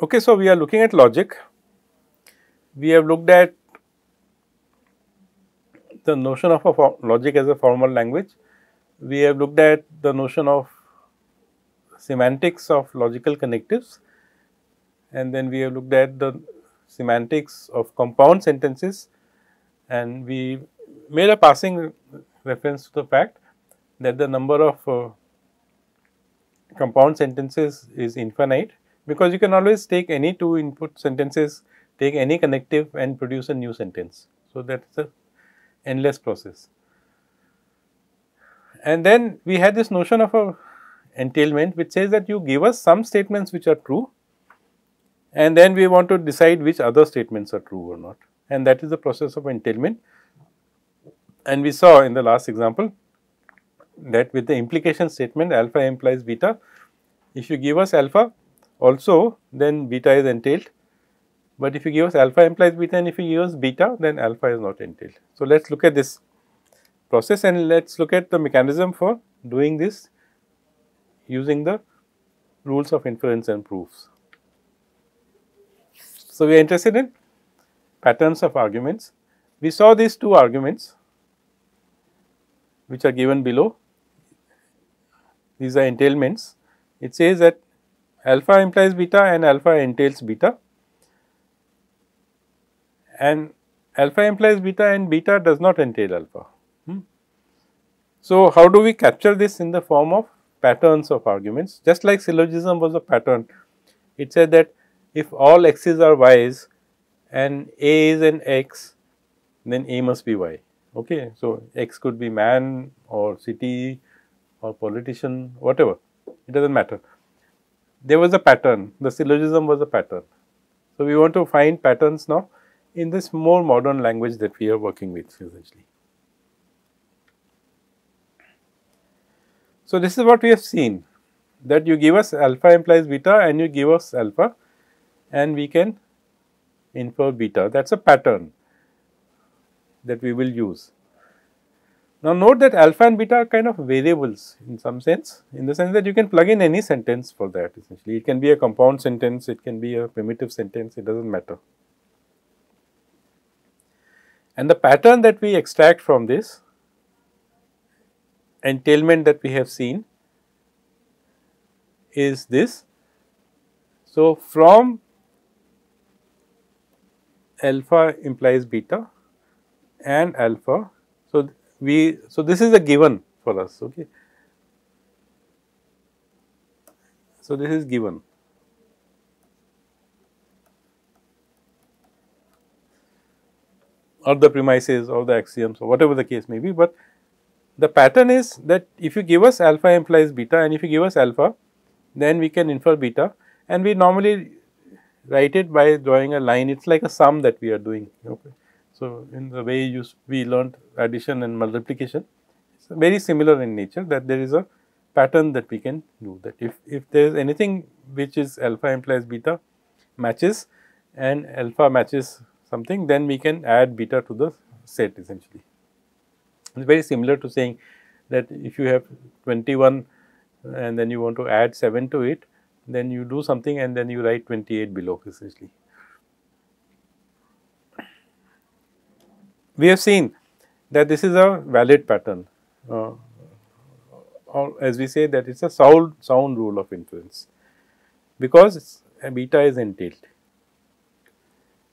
Okay, so we are looking at logic. We have looked at the notion of a logic as a formal language. We have looked at the notion of semantics of logical connectives and then we have looked at the semantics of compound sentences and we made a passing reference to the fact that the number of uh, compound sentences is infinite because you can always take any two input sentences, take any connective and produce a new sentence. So, that is a endless process. And then we had this notion of a entailment which says that you give us some statements which are true and then we want to decide which other statements are true or not and that is the process of entailment. And we saw in the last example that with the implication statement alpha implies beta, if you give us alpha also then beta is entailed, but if you give us alpha implies beta and if you give us beta then alpha is not entailed. So, let us look at this process and let us look at the mechanism for doing this using the rules of inference and proofs. So, we are interested in patterns of arguments. We saw these two arguments which are given below. These are entailments. It says that alpha implies beta and alpha entails beta and alpha implies beta and beta does not entail alpha. Hmm. So, how do we capture this in the form of patterns of arguments? Just like syllogism was a pattern, it said that if all x's are y's and a is an x, then a must be y. Okay. So, x could be man or city or politician, whatever, it does not matter. There was a pattern, the syllogism was a pattern. So, we want to find patterns now in this more modern language that we are working with essentially. So, this is what we have seen that you give us alpha implies beta and you give us alpha and we can infer beta that is a pattern that we will use. Now, note that alpha and beta are kind of variables in some sense, in the sense that you can plug in any sentence for that essentially. It can be a compound sentence, it can be a primitive sentence, it does not matter. And the pattern that we extract from this entailment that we have seen is this. So, from alpha implies beta and alpha. We so this is a given for us okay. So, this is given. or the premises or the axioms or whatever the case may be, but the pattern is that if you give us alpha implies beta and if you give us alpha, then we can infer beta and we normally write it by drawing a line, it is like a sum that we are doing. Okay. So, in the way you we learned addition and multiplication, it is very similar in nature that there is a pattern that we can do that if, if there is anything which is alpha implies beta matches and alpha matches something then we can add beta to the set essentially. It is very similar to saying that if you have 21 and then you want to add 7 to it then you do something and then you write 28 below essentially. We have seen that this is a valid pattern uh, or as we say that it is a sound, sound rule of inference because beta is entailed.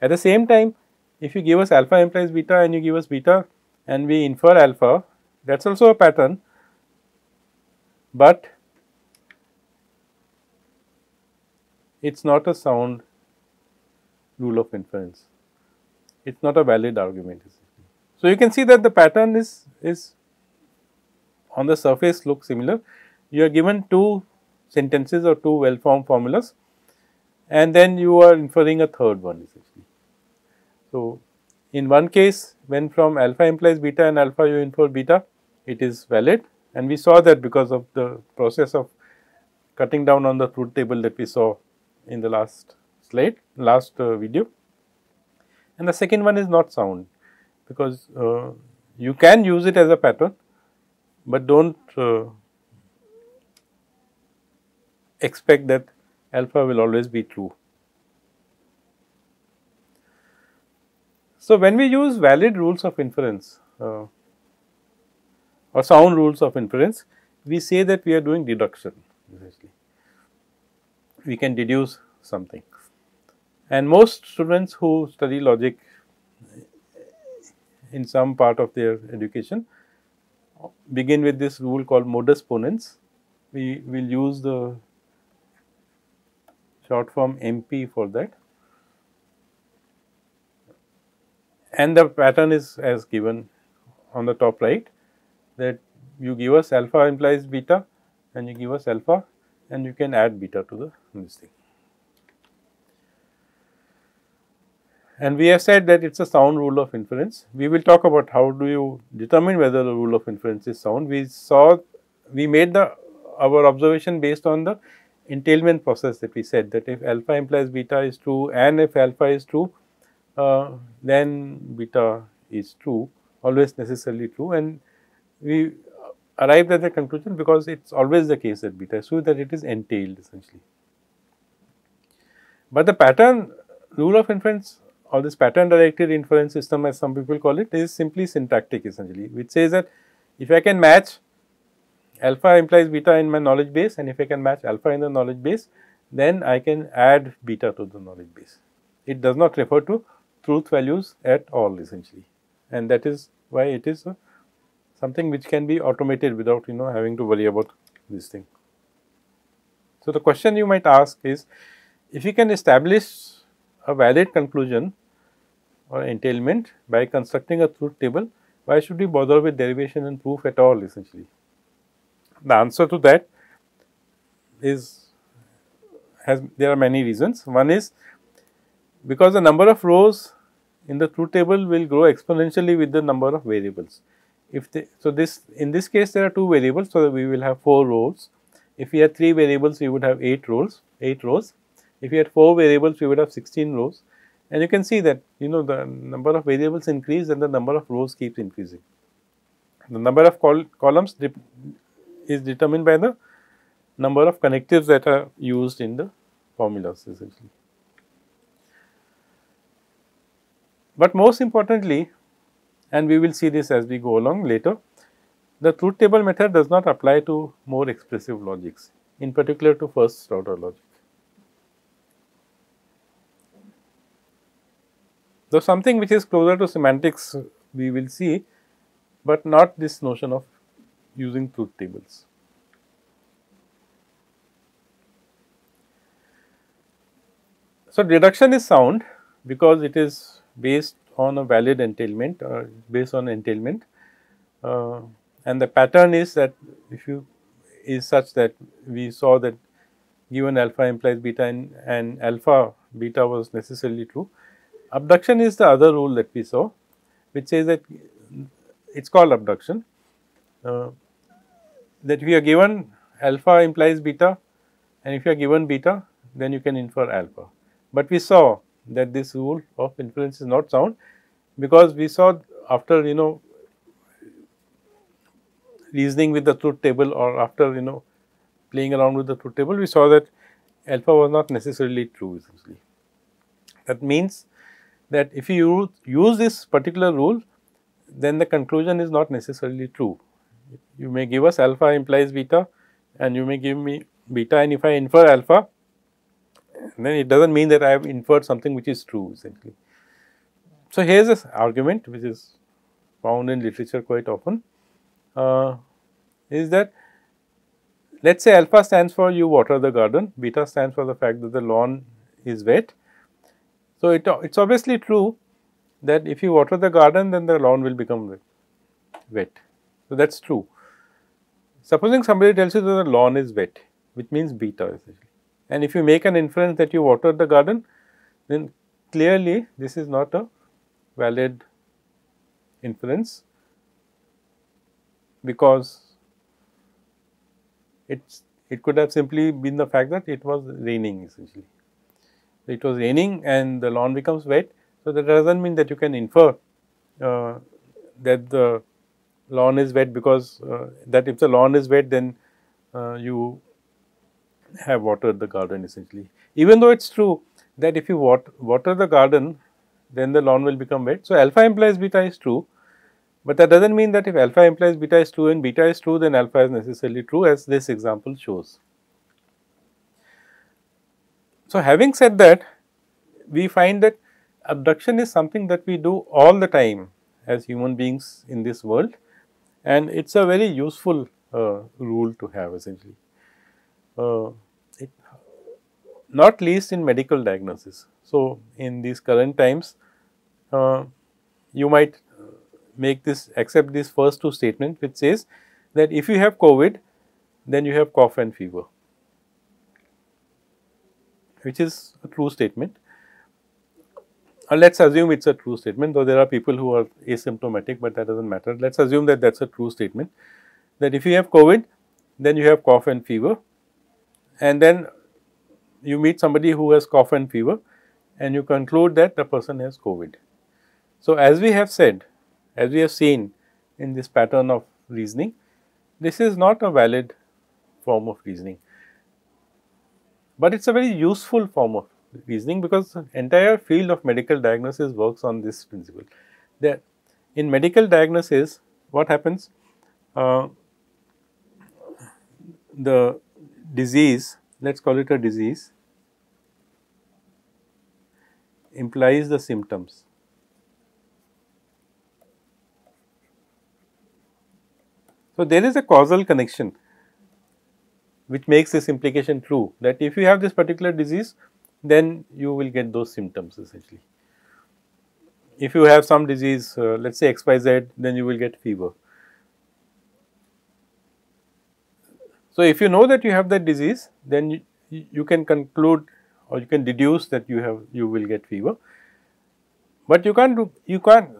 At the same time, if you give us alpha implies beta and you give us beta and we infer alpha, that is also a pattern, but it is not a sound rule of inference. It is not a valid argument. So, you can see that the pattern is, is on the surface look similar. You are given two sentences or two well formed formulas and then you are inferring a third one essentially. So, in one case when from alpha implies beta and alpha you infer beta, it is valid and we saw that because of the process of cutting down on the truth table that we saw in the last slide, last uh, video. And the second one is not sound because uh, you can use it as a pattern, but do not uh, expect that alpha will always be true. So, when we use valid rules of inference uh, or sound rules of inference, we say that we are doing deduction essentially. We can deduce something. And most students who study logic in some part of their education begin with this rule called modus ponens. We will use the short form MP for that. And the pattern is as given on the top right that you give us alpha implies beta and you give us alpha and you can add beta to the this thing. And we have said that it is a sound rule of inference. We will talk about how do you determine whether the rule of inference is sound. We saw, we made the our observation based on the entailment process that we said that if alpha implies beta is true and if alpha is true, uh, then beta is true, always necessarily true and we arrived at the conclusion because it is always the case that beta is true that it is entailed essentially. But the pattern rule of inference or this pattern directed inference system as some people call it is simply syntactic essentially which says that if I can match alpha implies beta in my knowledge base and if I can match alpha in the knowledge base then I can add beta to the knowledge base. It does not refer to truth values at all essentially and that is why it is something which can be automated without you know having to worry about this thing. So, the question you might ask is if you can establish a valid conclusion or entailment by constructing a truth table, why should we bother with derivation and proof at all essentially? The answer to that is has there are many reasons. One is because the number of rows in the truth table will grow exponentially with the number of variables. If so this in this case there are two variables, so we will have four rows. If we had three variables, we would have eight rows, eight rows. If we had four variables, we would have 16 rows. And you can see that you know the number of variables increase and the number of rows keeps increasing. The number of col columns is determined by the number of connectives that are used in the formulas essentially. But most importantly, and we will see this as we go along later, the truth table method does not apply to more expressive logics, in particular to first order logic. Though something which is closer to semantics we will see, but not this notion of using truth tables. So, deduction is sound because it is based on a valid entailment or based on entailment uh, and the pattern is that if you is such that we saw that given alpha implies beta and, and alpha beta was necessarily true Abduction is the other rule that we saw, which says that it is called abduction. Uh, that if you are given alpha implies beta and if you are given beta, then you can infer alpha. But we saw that this rule of inference is not sound because we saw after you know reasoning with the truth table or after you know playing around with the truth table, we saw that alpha was not necessarily true essentially. That means that if you use this particular rule, then the conclusion is not necessarily true. You may give us alpha implies beta and you may give me beta and if I infer alpha, then it does not mean that I have inferred something which is true essentially. So, here is this argument which is found in literature quite often uh, is that let us say alpha stands for you water the garden, beta stands for the fact that the lawn is wet so, it, it's obviously true that if you water the garden then the lawn will become wet. So, that is true. Supposing somebody tells you that the lawn is wet which means beta essentially and if you make an inference that you watered the garden then clearly this is not a valid inference because it's it could have simply been the fact that it was raining essentially it was raining and the lawn becomes wet. So, that does not mean that you can infer uh, that the lawn is wet because uh, that if the lawn is wet then uh, you have watered the garden essentially. Even though it is true that if you water, water the garden then the lawn will become wet. So, alpha implies beta is true, but that does not mean that if alpha implies beta is true and beta is true, then alpha is necessarily true as this example shows. So, having said that, we find that abduction is something that we do all the time as human beings in this world and it is a very useful uh, rule to have essentially. Uh, it, not least in medical diagnosis. So, in these current times, uh, you might make this accept this first two statement which says that if you have COVID, then you have cough and fever, which is a true statement. Uh, let us assume it is a true statement, though there are people who are asymptomatic, but that does not matter. Let us assume that that is a true statement, that if you have COVID, then you have cough and fever, and then you meet somebody who has cough and fever, and you conclude that the person has COVID. So, as we have said, as we have seen in this pattern of reasoning, this is not a valid form of reasoning, but it is a very useful form of reasoning because the entire field of medical diagnosis works on this principle. That in medical diagnosis, what happens? Uh, the disease, let us call it a disease, implies the symptoms. So, there is a causal connection which makes this implication true that if you have this particular disease then you will get those symptoms essentially. If you have some disease uh, let us say XYZ then you will get fever. So, if you know that you have that disease then you, you can conclude or you can deduce that you have you will get fever, but you can't do you can't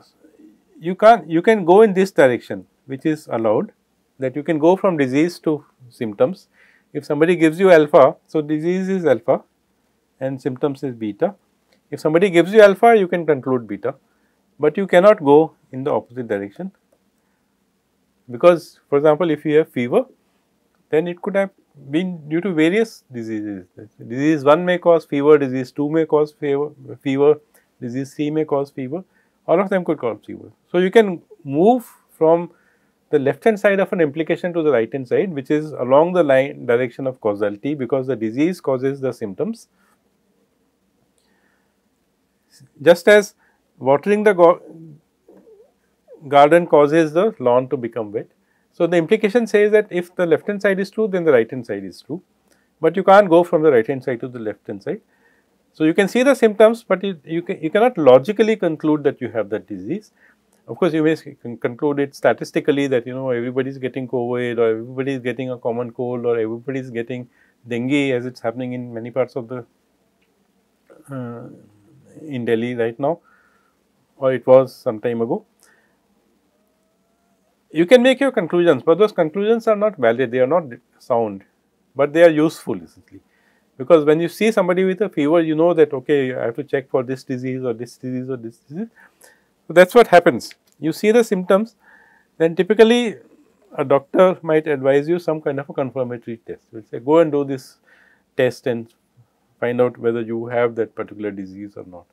you can't you can go in this direction which is allowed that you can go from disease to symptoms. If somebody gives you alpha, so disease is alpha and symptoms is beta. If somebody gives you alpha, you can conclude beta, but you cannot go in the opposite direction because for example, if you have fever, then it could have been due to various diseases. Disease 1 may cause fever, disease 2 may cause fever, fever, disease 3 may cause fever, all of them could cause fever. So, you can move from the left hand side of an implication to the right hand side which is along the line direction of causality because the disease causes the symptoms just as watering the garden causes the lawn to become wet. So, the implication says that if the left hand side is true, then the right hand side is true, but you can't go from the right hand side to the left hand side. So, you can see the symptoms, but you, you, can, you cannot logically conclude that you have that disease. Of course, you may conclude it statistically that you know everybody is getting COVID or everybody is getting a common cold or everybody is getting dengue as it is happening in many parts of the uh, in Delhi right now or it was some time ago. You can make your conclusions, but those conclusions are not valid, they are not sound, but they are useful essentially. Because when you see somebody with a fever, you know that okay, I have to check for this disease or this disease or this disease. So, that is what happens. You see the symptoms, then typically a doctor might advise you some kind of a confirmatory test. Will say go and do this test and find out whether you have that particular disease or not.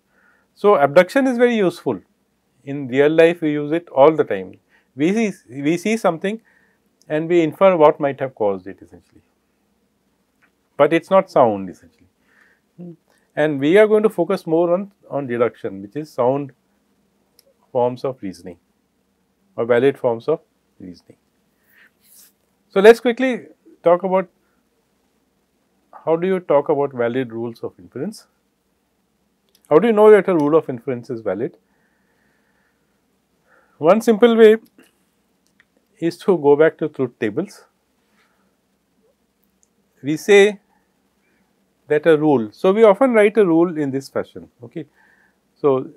So, abduction is very useful. In real life, we use it all the time. We see, we see something and we infer what might have caused it essentially, but it is not sound essentially. And we are going to focus more on, on deduction, which is sound forms of reasoning or valid forms of reasoning. So, let us quickly talk about how do you talk about valid rules of inference? How do you know that a rule of inference is valid? One simple way is to go back to truth tables. We say that a rule, so we often write a rule in this fashion. Okay. So,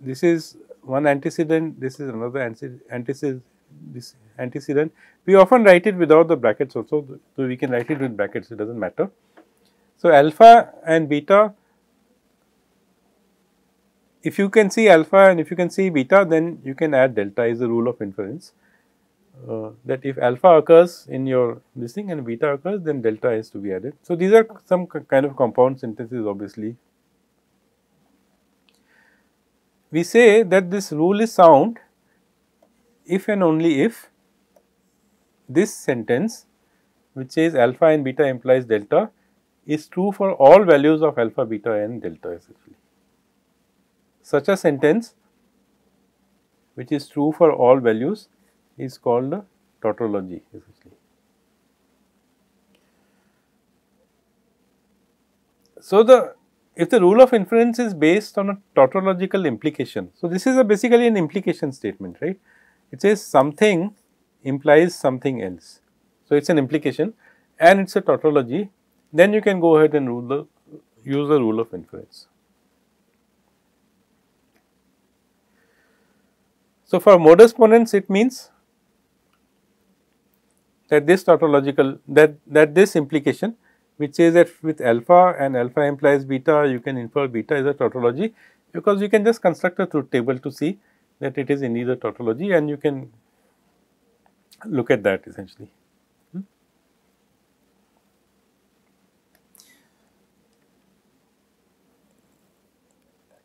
this is one antecedent, this is another antecedent. We often write it without the brackets also, so we can write it with brackets, it does not matter. So, alpha and beta, if you can see alpha and if you can see beta, then you can add delta is the rule of inference. Uh, that if alpha occurs in your this thing and beta occurs, then delta is to be added. So, these are some kind of compound sentences obviously. We say that this rule is sound if and only if this sentence which says alpha and beta implies delta is true for all values of alpha, beta and delta essentially. Such a sentence which is true for all values is called a tautology essentially. So, the if the rule of inference is based on a tautological implication. So, this is basically an implication statement right. It says something implies something else. So, it is an implication and it is a tautology then you can go ahead and rule the use the rule of inference. So, for modus ponens it means that this tautological that that this implication which says that with alpha and alpha implies beta you can infer beta is a tautology because you can just construct a truth table to see that it is indeed a tautology and you can look at that essentially. Hmm?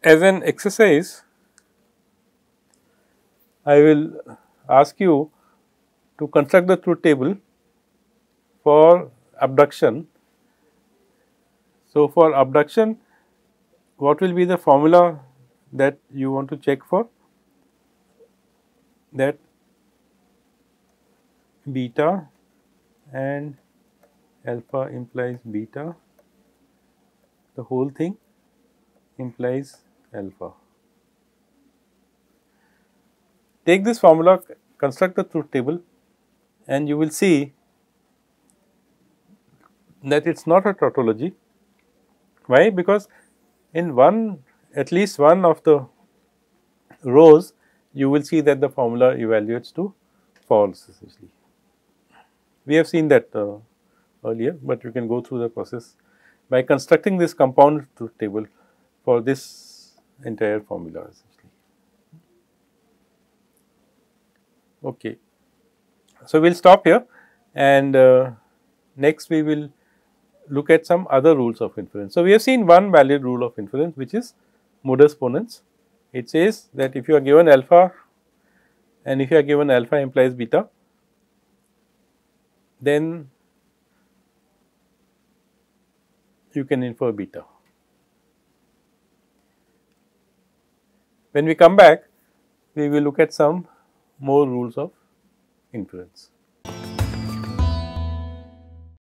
As an exercise I will ask you to construct the truth table for abduction. So, for abduction what will be the formula that you want to check for that beta and alpha implies beta the whole thing implies alpha. Take this formula, construct the truth table and you will see that it is not a tautology. Why? Because in one at least one of the rows you will see that the formula evaluates to false essentially. We have seen that uh, earlier, but you can go through the process by constructing this compound truth table for this entire formula. essentially. Okay. So, we will stop here and uh, next we will look at some other rules of inference. So, we have seen one valid rule of inference which is modus ponens. It says that if you are given alpha and if you are given alpha implies beta, then you can infer beta. When we come back, we will look at some more rules of inference.